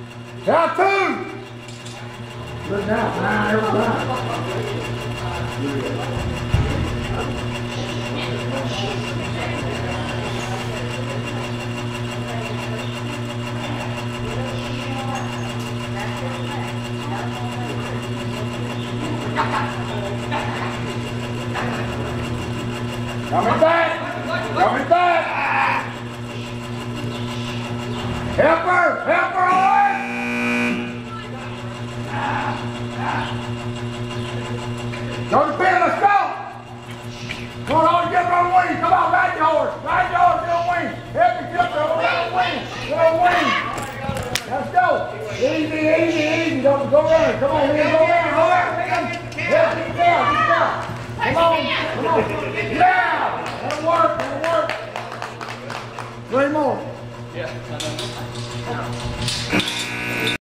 Two. Good now, nine every Coming back! Coming back! Help her! Help her! Go to bed, let's go! Come on, get on the wing! Come on, ride your horse! Ride your horse, on the wing! Help me get the wing! Get on the wing! Let's go! Easy, easy, easy! Don't go running! Come on, man, go running, go running! Help, get down, get down! Come on, come on! Yeah! That'll work, that'll work! Three more. Yeah.